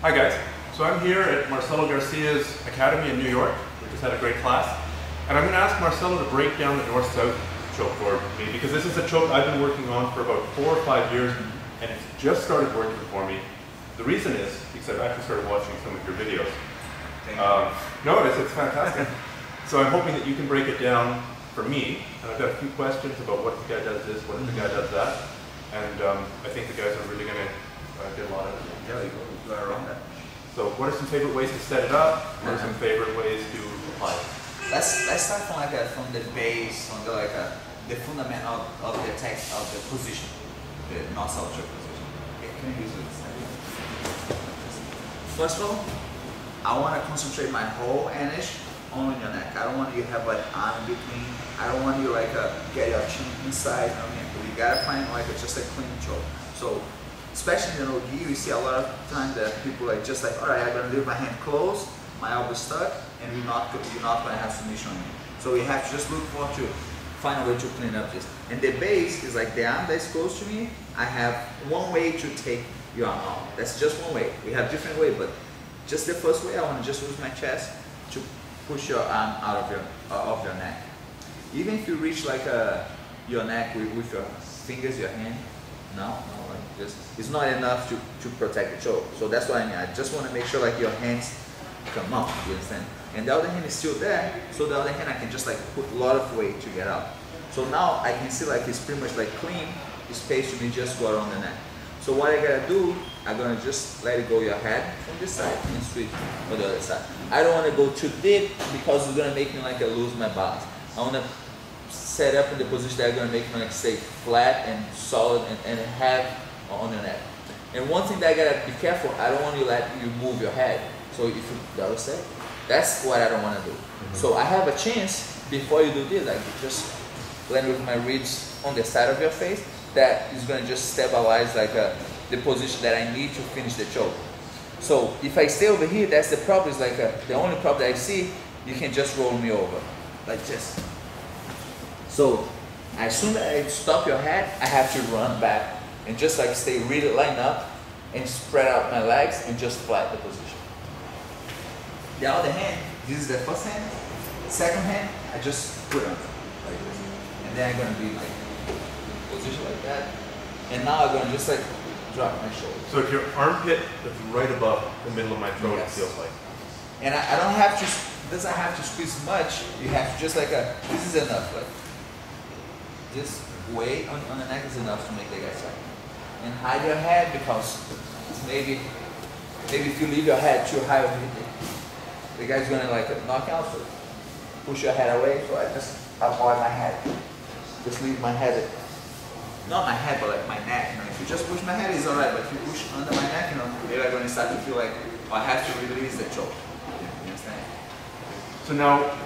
Hi guys, so I'm here at Marcelo Garcia's Academy in New York. We just had a great class. And I'm going to ask Marcelo to break down the north-south choke for me because this is a choke I've been working on for about four or five years and it's just started working for me. The reason is because I've actually started watching some of your videos. Um, no, it's, it's fantastic. so I'm hoping that you can break it down for me. And I've got a few questions about what the guy does this, what if the guy does that. And um, I think the guys are really going to uh, get a lot out of it. Yeah, you you go that. So what are some favorite ways to set it up? What are some favorite ways to apply it? Let's let's start from like a, from the base, from the like a, the fundament of, of the text of the position, the north south position. Okay, can you use it? First of all, I want to concentrate my whole energy on your neck. I don't want you to have like arm between. I don't want you like uh, get your chin inside. I mean, you gotta find like a, just a clean choke. So especially in no-gi, you see a lot of times that people are just like, all right, I'm gonna leave my hand closed, my elbow stuck, and you're not you're not gonna have submission on you. So you have to just look for to find a way to clean up this. And the base is like the arm that's close to me. I have one way to take your arm out. That's just one way. We have different way, but just the first way, I want to just use my chest to push your arm out of your uh, of your neck. Even if you reach like a, your neck with, with your fingers, your hand, no, no, like It's not enough to, to protect the choke. So that's what I mean. I just want to make sure like your hands come out, you understand? And the other hand is still there, so the other hand I can just like put a lot of weight to get out. So now I can see like it's pretty much like clean space to me just go around the neck. So what I gotta do, I'm gonna just let it go your head from this side and switch on the other side. I don't wanna go too deep because it's gonna make me like I lose my balance. I wanna set up in the position that I'm gonna make me like stay flat and solid and, and have on your neck. And one thing that I gotta be careful, I don't want to let you move your head. So if you other side, that's what I don't wanna do. So I have a chance before you do this, like just land with my ribs on the side of your face, that is gonna just stabilize like uh, the position that I need to finish the choke. So if I stay over here, that's the problem. Is like uh, the only problem that I see. You can just roll me over, like this. So as soon as I stop your head, I have to run back and just like stay really lined up and spread out my legs and just flat the position. The other hand, this is the first hand. Second hand, I just put on like this, and then I'm gonna be like position like that. And now I'm gonna just like drop my shoulder. So if your armpit that's right above the middle of my throat, Yes. it feels like. And I, I don't have to, doesn't have to squeeze much. You have to just like a, this is enough. Like, just weight on, on the neck is enough to make the guy side. And hide your head because maybe, maybe if you leave your head too high the guy's gonna like knock out. So push your head away. So I just avoid my head. Just leave my head, not my head, but like my neck. You know, if you just push my head, it's alright. But if you push under my neck, you know, I'm gonna start to feel like oh, I have to release the choke. You understand? So now,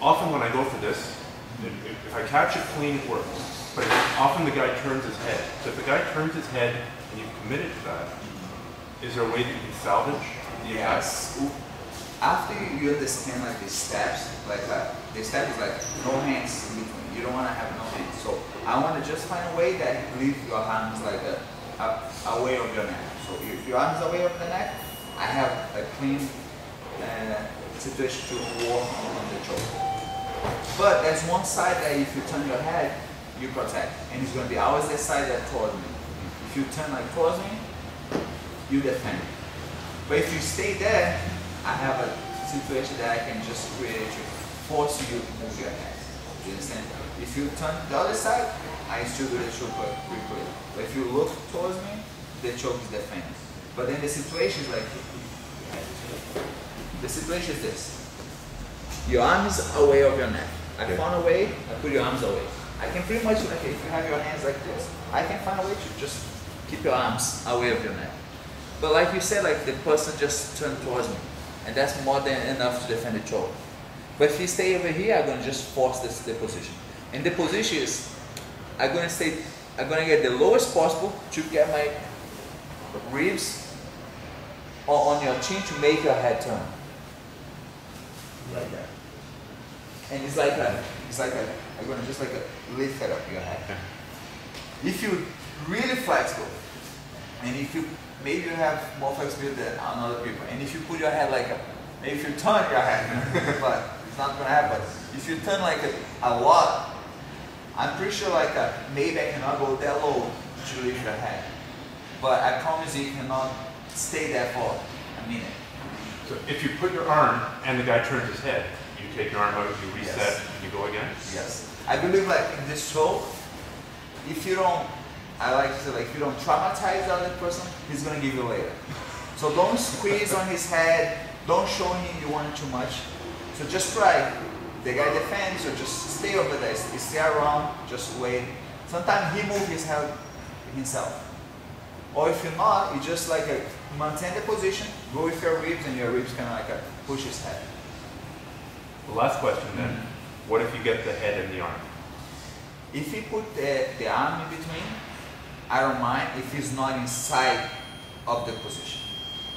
often when I go for this, if I catch it clean, it works. But often the guy turns his head. So if the guy turns his head and you've committed to that, is there a way that you can salvage? Yes. After you understand like the steps, like uh, the step is like no hands. You don't want to have no hands. So I want to just find a way that you leave your hands like a, a, away of your neck. So if your arms away of the neck, I have a clean uh, situation to work on the choke. But there's one side that if you turn your head, you protect, and it's going to be always the side that towards me. If you turn like towards me, you defend. But if you stay there, I have a situation that I can just create to force you to move your head. Do you understand? If you turn the other side, I still do the choke quickly. But if you look towards me, the choke is defended. But then the situation is like, the situation is this. Your arm is away of your neck. I found a way, I put your arms away. I can pretty much, like, if you have your hands like this, I can find a way to just keep your arms away of your neck. But like you said, like the person just turned towards me, and that's more than enough to defend the choke. But if you stay over here, I'm gonna just force this the position. And the position is, I'm gonna stay, I'm gonna get the lowest possible to get my ribs on, on your chin to make your head turn. Like that. And it's like a, it's like a, I'm gonna just like lift it up your head. If you really flexible, and if you maybe you have more flexibility than other people. And if you put your head like a, maybe if you turn your head, but it's not gonna happen. If you turn like a, a lot, I'm pretty sure like a, maybe I cannot go that low to lift your head. But I promise you, you cannot stay there for a minute. So if you put your arm and the guy turns his head, you take your arm out, you reset, Yes. and you go again? Yes. I believe like in this show, if you don't, I like to say like if you don't traumatize the other person, he's gonna give you later. So don't squeeze on his head, don't show him you want too much. So just try. The guy defends, so just stay over there, stay around, just wait. Sometimes he move his head himself. Or if you're not, you just like uh, maintain the position, go with your ribs and your ribs kind of like uh, push his head. The last question then, Mm-hmm. what if you get the head and the arm? If you put the, the arm in between, I don't mind if it's not inside of the position.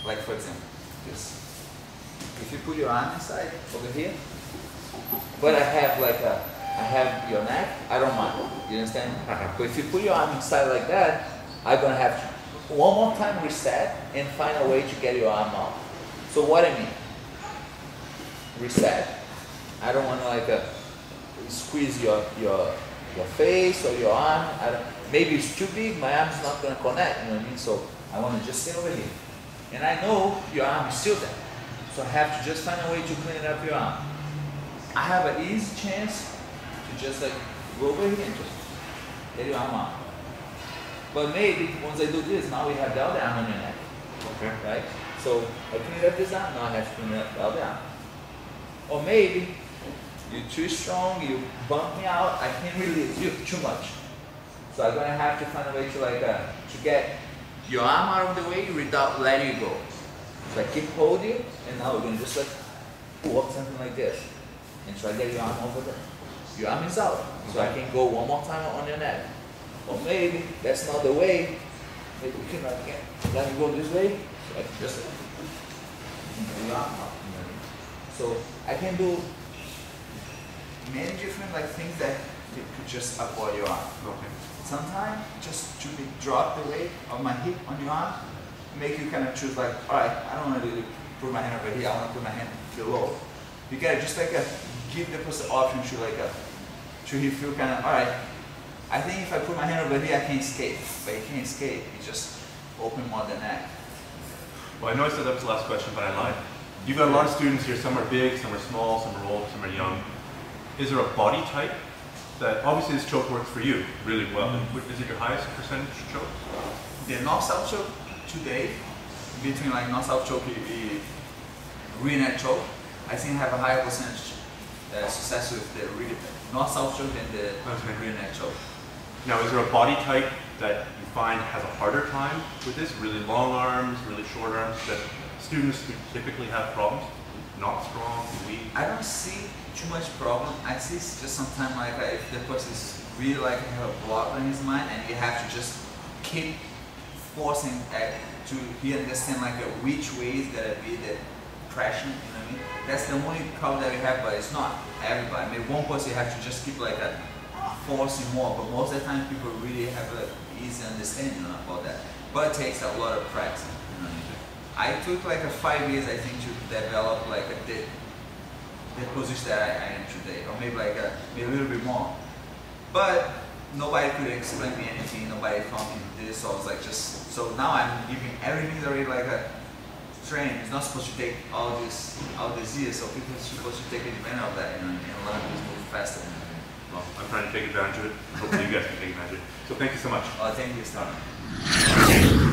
Like for example, this. If you put your arm inside over here, but I have like a, I have your neck, I don't mind. You understand? Uh-huh. But if you put your arm inside like that, I'm gonna have to one more time reset and find a way to get your arm out. So what I mean? Reset. I don't want to like uh, squeeze your your your face or your arm. I don't, maybe it's too big. My arm's not gonna connect. You know what I mean? So I want to just stay over here, and I know your arm is still there. So I have to just find a way to clean up your arm. I have an easy chance to just like go over here and just get your arm out. But maybe once I do this, now we have the other arm on your neck, Okay. right? So I clean up this arm, now I have to clean up the other arm. Or maybe you're too strong, you bump me out, I can't release you too much. So I'm gonna have to find a way to like uh, to get your arm out of the way without letting you go. So I keep holding and now we're gonna just like walk something like this, and try to get your arm over there. Your arm is out, so I can go one more time on your neck. Or maybe that's not the way. Maybe we can like. Let me go this way. So I can just like, your arm out. So I can do many different like things that you could just avoid your arm. Okay. Sometimes just to be drop the weight of my hip on your arm, make you kind of choose like, all right, I don't want to really put my hand over here. I want to put my hand below. You gotta just like a, give the person option to like a, to he feel kind of all right. I think if I put my hand over here, I can escape. But you can't escape. You just open more the neck. Well, I know I said that was the last question, but I lied. You've got a lot of students here. Some are big, some are small, some are old, some are young. Is there a body type that obviously this choke works for you really well? Mm-hmm. Is it your highest percentage choke? The north south choke today, between like north south choke and rear neck choke, I think I have a higher percentage uh, success with the rear north south choke than the Okay. rear neck choke. Now, is there a body type that you find has a harder time with this? Really long arms, really short arms, that students who typically have problems? Not strong, weak? I don't see too much problem. I see just sometimes like uh, if the person is really like have a block on his mind and you have to just keep forcing uh, to he understand like uh, which way is gonna be the pressure, you know what I mean? That's the only problem that we have, but it's not everybody. Maybe one person you have to just keep like a forcing more, but most of the time people really have a easy understanding about that. But it takes a lot of practice. You know I mean? I took like a five years, I think, to develop like a the, position that I, am today, or maybe like a, maybe a little bit more. But nobody could explain me anything. Nobody taught me this. So I was like, just so now I'm giving everything already like a train. It's not supposed to take all this all these years. So people are supposed to take advantage of that, know, and learn this move faster. Well, I'm trying to take advantage of it. Hopefully you guys can take advantage of it. So thank you so much. Oh, thank you, Star.